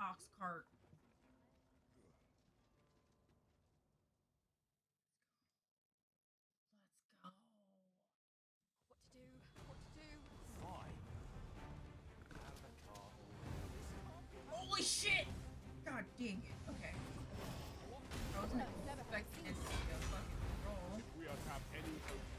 ox cart. Dang it. Okay. I wasn't no, expecting to be a fucking roll. If we have any hope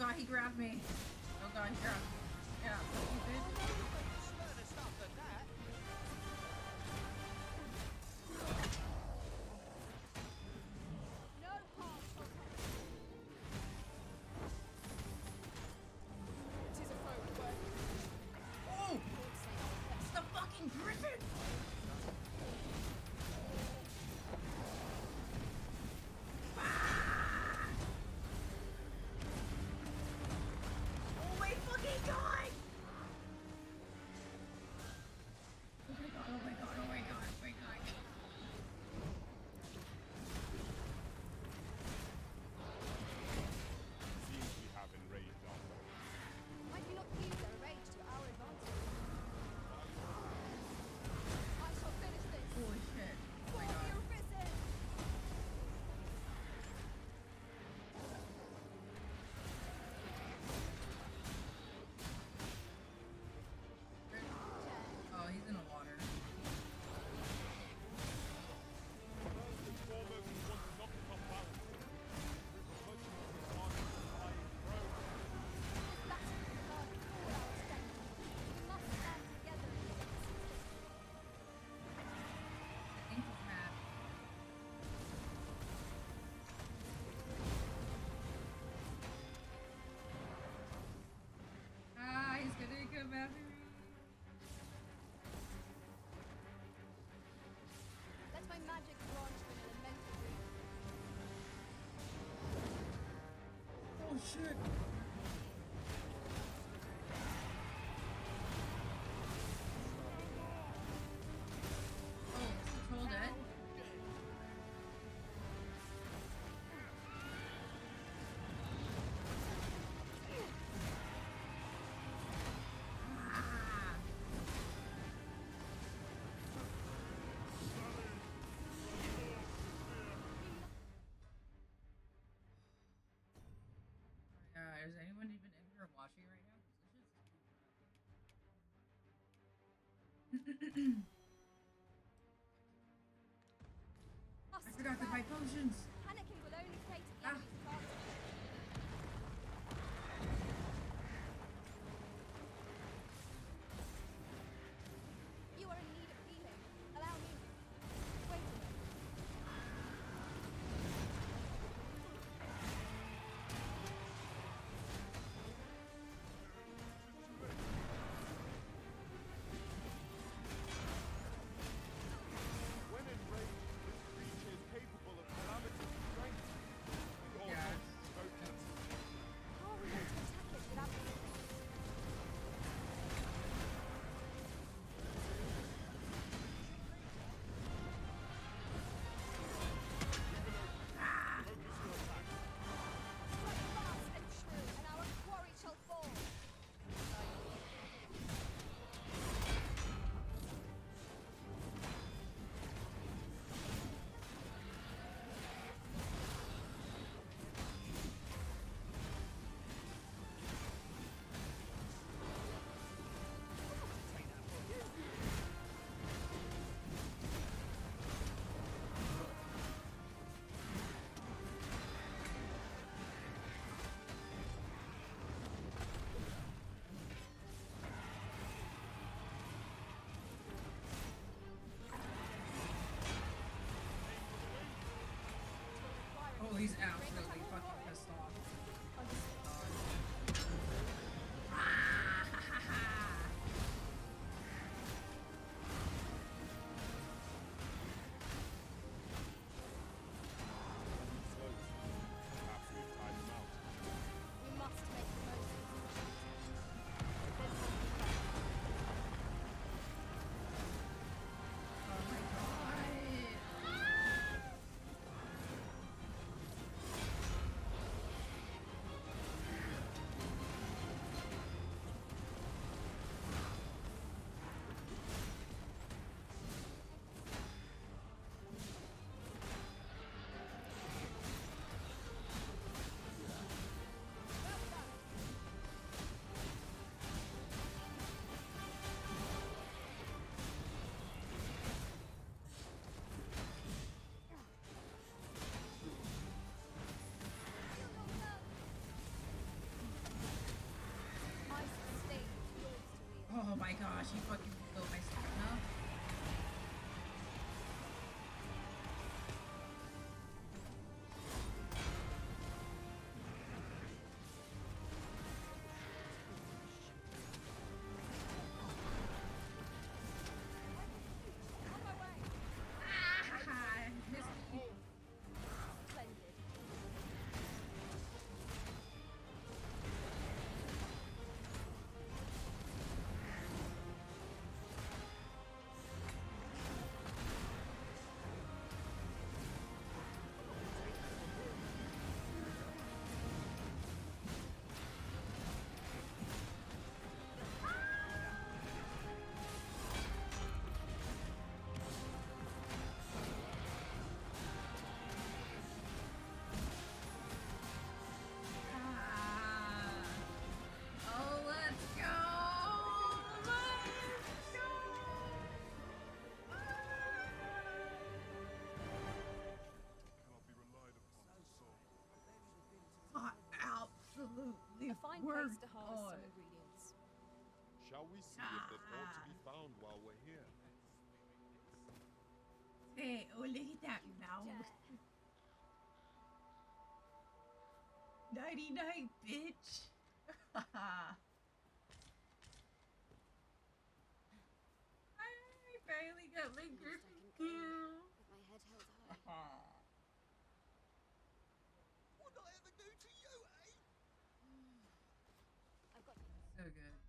god, he grabbed me. Oh god, he grabbed me. Yeah, shit. Why is anyone even in here watching right now? My gosh, he fucking absolutely A fine worth place to harvest on. some ingredients. Shall we see if there's aught ah. to be found while we're here? Hey, oh, look at that mouth. Nighty night, bitch. I barely got my Griffin kill. With my head held high. good.